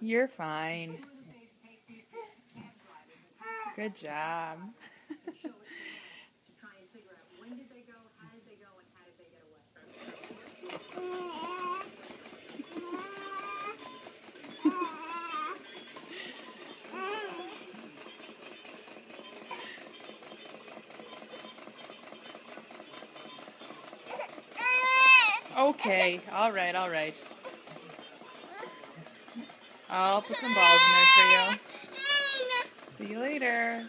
You're fine. Good job. Okay, all right, all right. I'll put some balls in there for you. See you later.